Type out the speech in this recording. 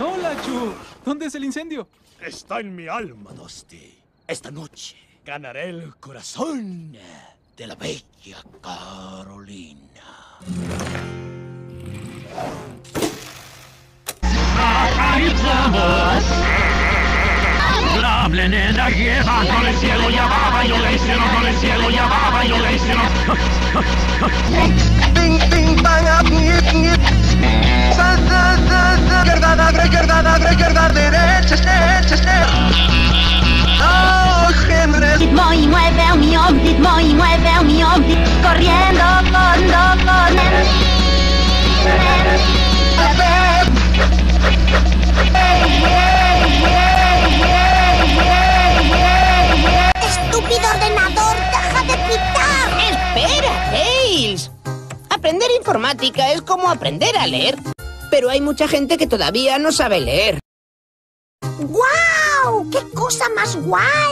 Hola, Chu. ¿Dónde es el incendio? Está en mi alma, Dusty. Esta noche ganaré el corazón de la bella Carolina. La nena lleva con el cielo ya va, yo le cielo con el cielo ya va, yo le cielo. Y mueve mi ritmo y mueve mi corriendo, corriendo, corriendo. ¡Estúpido ordenador! ¡Deja de pitar! ¡Espera, Tails! Aprender informática es como aprender a leer. Pero hay mucha gente que todavía no sabe leer. ¡Guau! ¡Qué cosa más guay!